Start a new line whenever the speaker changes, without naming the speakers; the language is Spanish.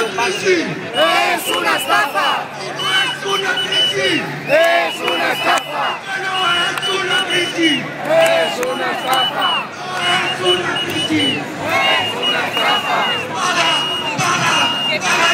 ¡Es una estafa! ¡No es una crisis! ¡Es una estafa! ¡No es una crisis! ¡Es una estafa! ¡No es una crisis! ¡Es una estafa! ¡Para! ¡Para! ¡Para!